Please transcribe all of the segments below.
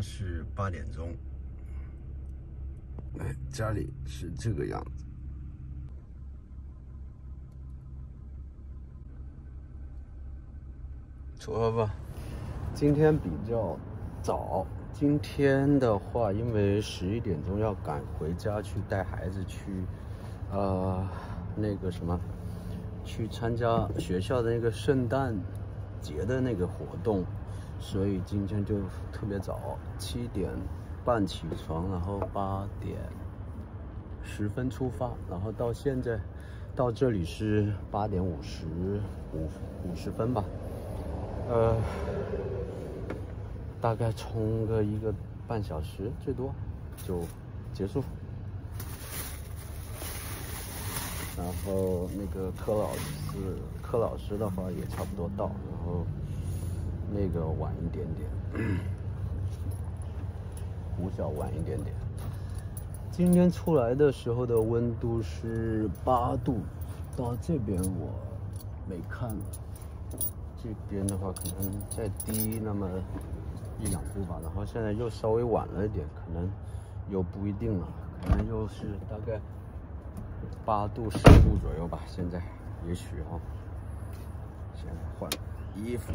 是八点钟。哎，家里是这个样子。出发吧。今天比较早。今天的话，因为十一点钟要赶回家去带孩子去，呃，那个什么，去参加学校的那个圣诞节的那个活动，所以今天就特别早，七点半起床，然后八点十分出发，然后到现在到这里是八点五十五五十分吧，呃。大概冲个一个半小时，最多就结束。然后那个柯老师，柯老师的话也差不多到，然后那个晚一点点，胡晓晚一点点。今天出来的时候的温度是八度，到这边我没看，这边的话可能再低那么。一两度吧，然后现在又稍微晚了一点，可能又不一定了，可能又是大概八度十度左右吧。现在也许啊，现在换衣服。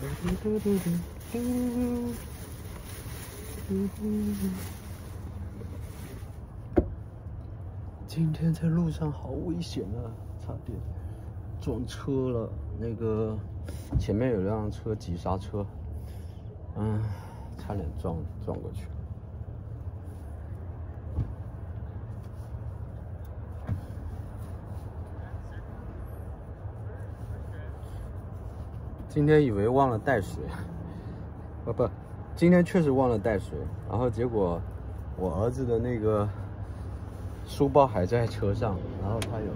嘟嘟嘟嘟嘟嘟今天在路上好危险啊，差点撞车了。那个前面有辆车急刹车，嗯，差点撞撞过去。今天以为忘了带水，不不，今天确实忘了带水，然后结果我儿子的那个。书包还在车上，然后他有，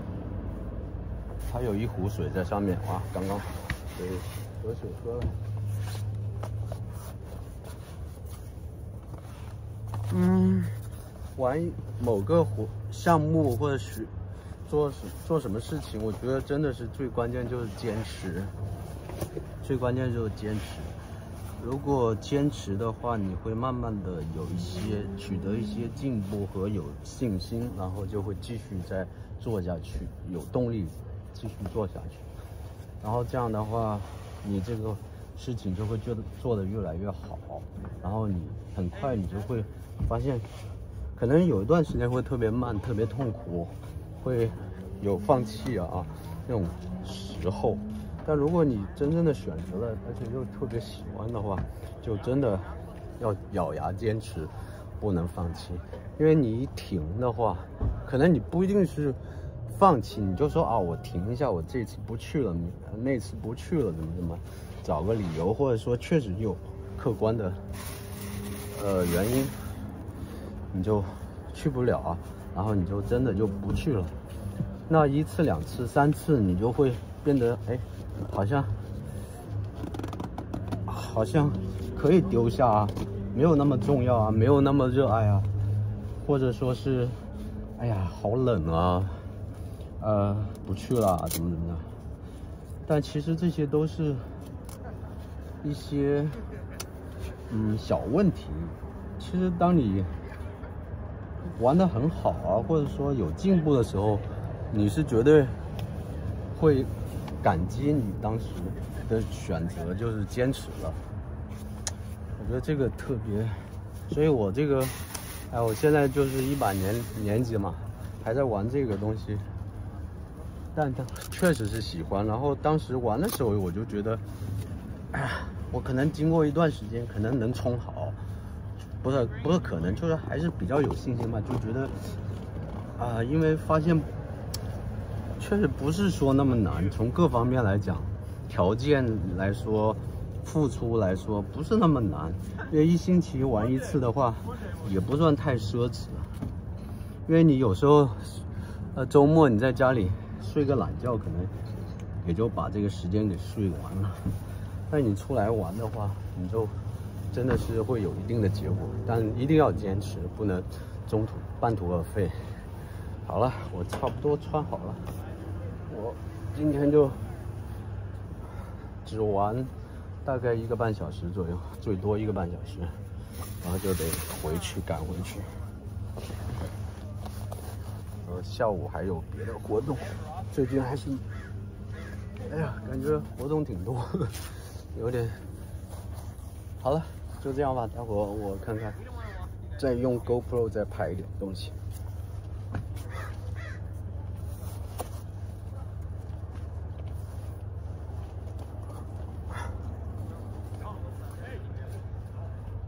他有一壶水在上面，哇，刚刚好，可以喝水喝了。嗯，玩某个活项目或者是做做什么事情，我觉得真的是最关键就是坚持，最关键就是坚持。如果坚持的话，你会慢慢的有一些取得一些进步和有信心，然后就会继续再做下去，有动力继续做下去。然后这样的话，你这个事情就会做的做的越来越好。然后你很快你就会发现，可能有一段时间会特别慢，特别痛苦，会有放弃啊那种时候。但如果你真正的选择了，而且又特别喜欢的话，就真的要咬牙坚持，不能放弃。因为你一停的话，可能你不一定是放弃，你就说啊，我停一下，我这次不去了，那次不去了，怎么怎么，找个理由，或者说确实有客观的呃原因，你就去不了啊，然后你就真的就不去了。那一次、两次、三次，你就会变得哎。好像好像可以丢下啊，没有那么重要啊，没有那么热爱啊，或者说是，哎呀，好冷啊，呃，不去了，怎么怎么的。但其实这些都是一些嗯小问题。其实当你玩的很好啊，或者说有进步的时候，你是绝对会。感激你当时的选择，就是坚持了。我觉得这个特别，所以我这个，哎，我现在就是一把年年纪嘛，还在玩这个东西，但他确实是喜欢。然后当时玩的时候，我就觉得，哎，我可能经过一段时间，可能能冲好，不是不是可能，就是还是比较有信心嘛，就觉得，啊，因为发现。确实不是说那么难，从各方面来讲，条件来说，付出来说不是那么难。因为一星期玩一次的话，也不算太奢侈。因为你有时候，呃，周末你在家里睡个懒觉，可能也就把这个时间给睡完了。但你出来玩的话，你就真的是会有一定的结果，但一定要坚持，不能中途半途而废。好了，我差不多穿好了。我今天就只玩大概一个半小时左右，最多一个半小时，然后就得回去赶回去。呃，下午还有别的活动，最近还是，哎呀，感觉活动挺多，有点。好了，就这样吧，待会我看看，再用 GoPro 再拍一点东西。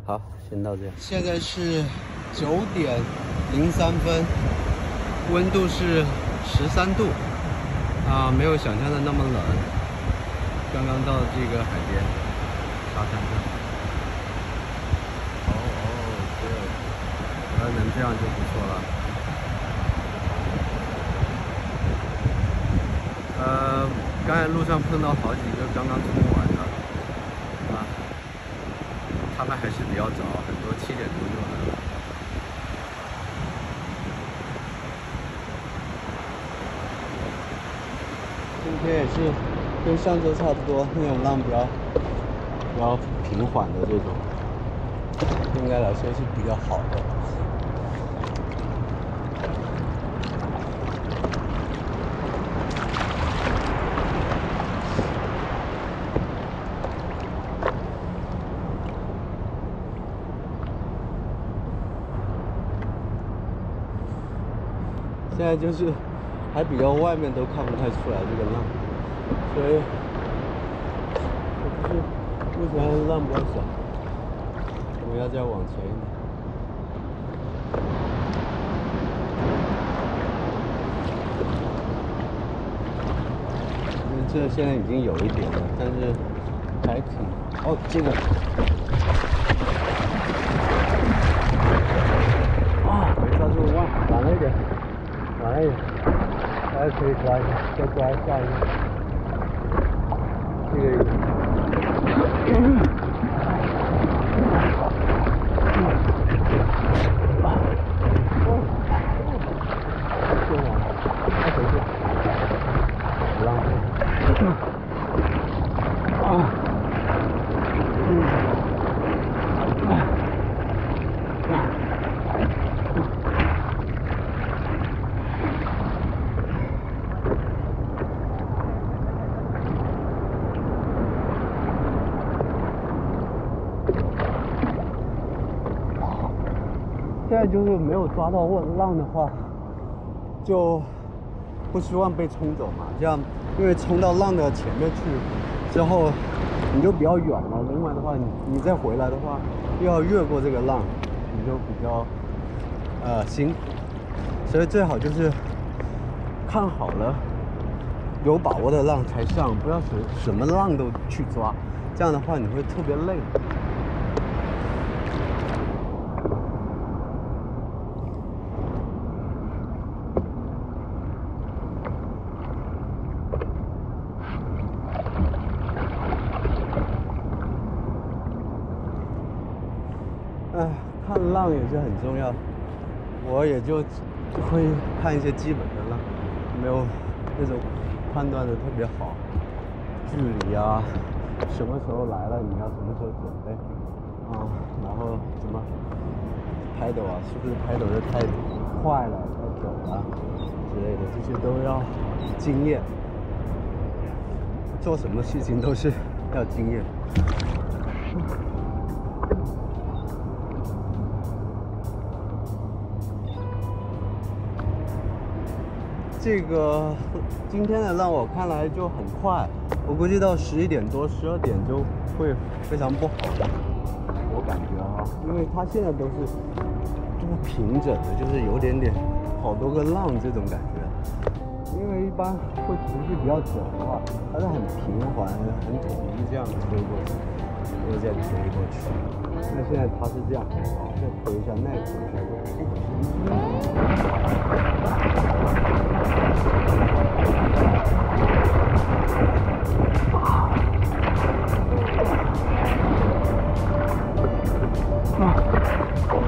好，先到这。现在是九点零三分，温度是十三度，啊，没有想象的那么冷。刚刚到这个海边沙滩上。哦哦，对，要能这样就不错了。呃，刚才路上碰到好几个刚刚冲完那。还是比较早，很多七点多就来了。今天也是跟上周差不多，那种浪比较比较平缓的这种，应该来说是比较好的。现在就是还比较外面都看不太出来这个浪，所以就是目前浪比较小，我们要再往前一点。这现在已经有一点了，但是还挺……哦，这个啊，没抓住，晚晚了一点。哎，还可以抓一下，再抓下一个，这个。现在就是没有抓到浪的话，就不希望被冲走嘛。这样，因为冲到浪的前面去之后，你就比较远了。另外的话，你你再回来的话，又要越过这个浪，你就比较呃辛苦。所以最好就是看好了有把握的浪才上，不要什什么浪都去抓。这样的话，你会特别累。哎，看浪也是很重要，我也就会看一些基本的浪，没有那种判断的特别好，距离啊，什么时候来了，你要什么时候准备啊，然后什么拍抖啊，是不是拍抖的太快了、太久了之类的，这些都要经验，做什么事情都是要经验。这个今天的浪我看来就很快，我估计到十一点多、十二点就会非常不好了。我感觉啊，因为它现在都是不平整的，就是有点点好多个浪这种感觉。因为一般会持续比较久的话，它是很平缓、很统一这样推过去，又再推过去。那现在它是这样，再推一下，那推一下，就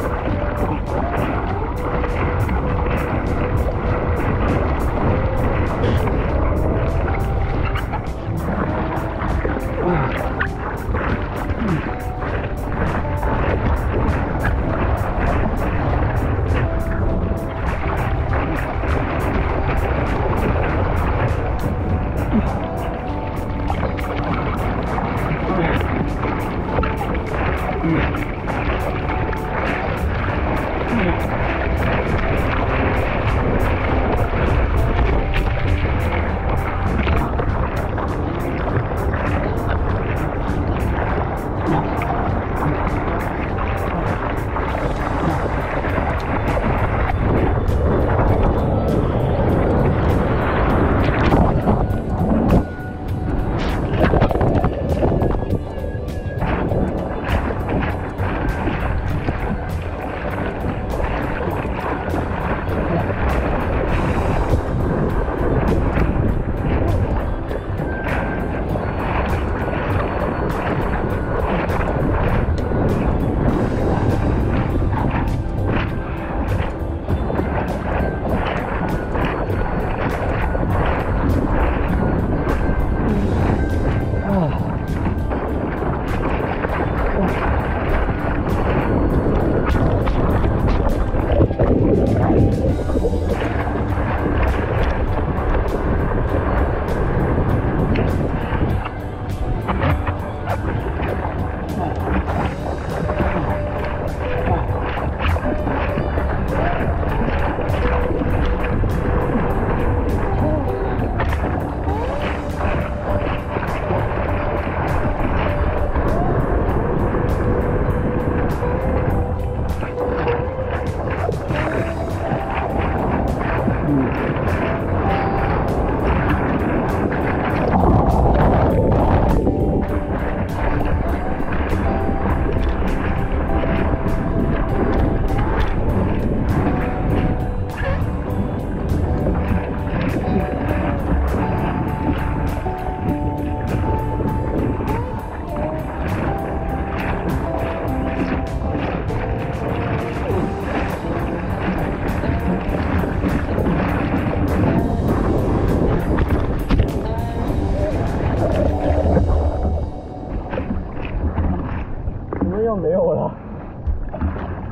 又没有了，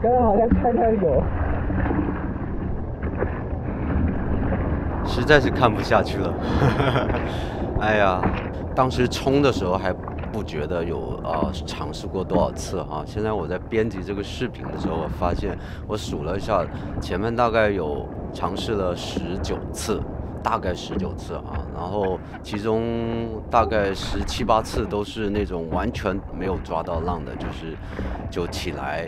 刚刚好像看到有。实在是看不下去了，哎呀，当时冲的时候还不觉得有啊尝试过多少次哈，现在我在编辑这个视频的时候，我发现我数了一下，前面大概有尝试了十九次，大概十九次啊，然后其中大概十七八次都是那种完全没有抓到浪的，就是就起来，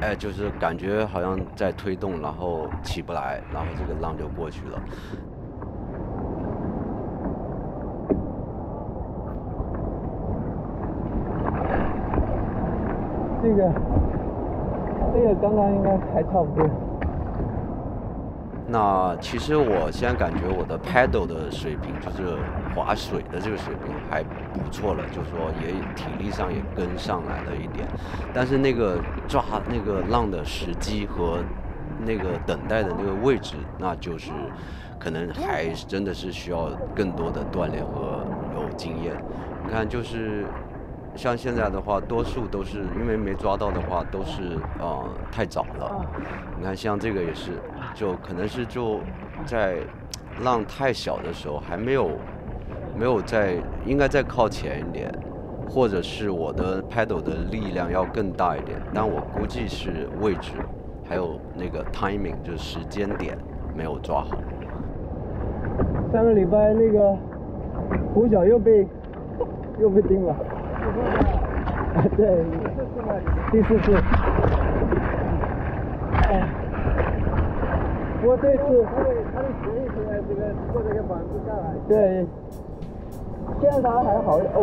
哎，就是感觉好像在推动，然后起不来，然后这个浪就过去了。这个，这个刚刚应该还差不多。那其实我现在感觉我的 paddle 的水平，就是划水的这个水平还不错了，就是说也体力上也跟上来了一点。但是那个抓那个浪的时机和那个等待的那个位置，那就是可能还真的是需要更多的锻炼和有经验。你看，就是。像现在的话，多数都是因为没抓到的话，都是呃太早了。你看，像这个也是，就可能是就在浪太小的时候，还没有没有在应该再靠前一点，或者是我的 paddle 的力量要更大一点。但我估计是位置还有那个 timing 就是时间点没有抓好。上个礼拜那个胡小又被又被盯了。对，第四次。哎，我这次他的他的鞋一出来，这个做这个板子下来。对，现在他还好哦。